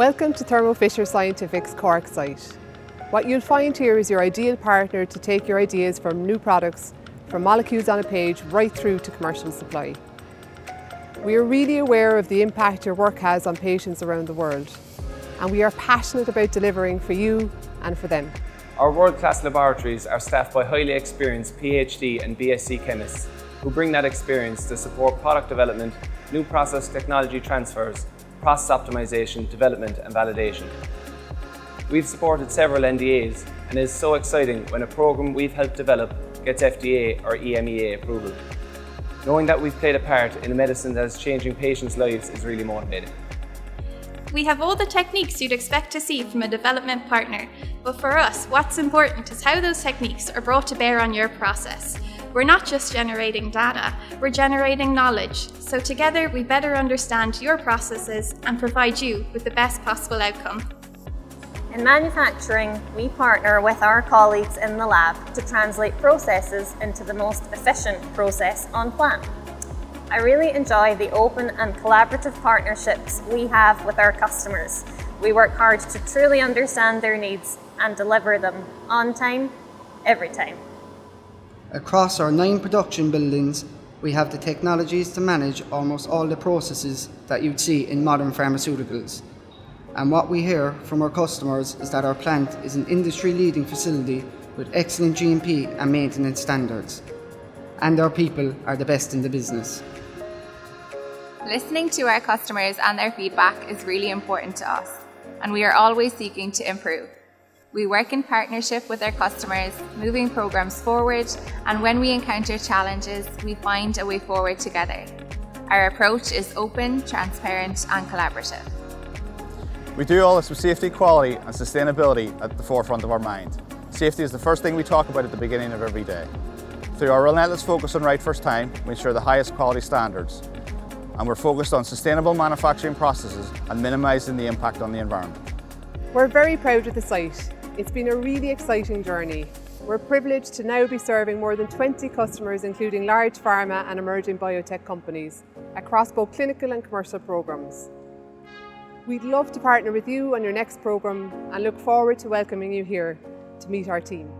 Welcome to Thermo Fisher Scientific's Cork site. What you'll find here is your ideal partner to take your ideas from new products, from molecules on a page, right through to commercial supply. We are really aware of the impact your work has on patients around the world, and we are passionate about delivering for you and for them. Our world-class laboratories are staffed by highly experienced PhD and BSc chemists who bring that experience to support product development, new process technology transfers, process optimization, development and validation. We've supported several NDAs and it is so exciting when a program we've helped develop gets FDA or EMEA approval. Knowing that we've played a part in a medicine that is changing patients' lives is really motivating. We have all the techniques you'd expect to see from a development partner, but for us, what's important is how those techniques are brought to bear on your process. We're not just generating data, we're generating knowledge, so together we better understand your processes and provide you with the best possible outcome. In manufacturing, we partner with our colleagues in the lab to translate processes into the most efficient process on plant. I really enjoy the open and collaborative partnerships we have with our customers. We work hard to truly understand their needs and deliver them on time, every time. Across our nine production buildings, we have the technologies to manage almost all the processes that you'd see in modern pharmaceuticals. And what we hear from our customers is that our plant is an industry leading facility with excellent GMP and maintenance standards. And our people are the best in the business. Listening to our customers and their feedback is really important to us, and we are always seeking to improve. We work in partnership with our customers, moving programs forward, and when we encounter challenges, we find a way forward together. Our approach is open, transparent, and collaborative. We do all this with safety, quality and sustainability at the forefront of our mind. Safety is the first thing we talk about at the beginning of every day. Through our relentless focus on right first time, we ensure the highest quality standards. And we're focused on sustainable manufacturing processes and minimising the impact on the environment. We're very proud of the site. It's been a really exciting journey. We're privileged to now be serving more than 20 customers, including large pharma and emerging biotech companies, across both clinical and commercial programmes. We'd love to partner with you on your next programme and look forward to welcoming you here to meet our team.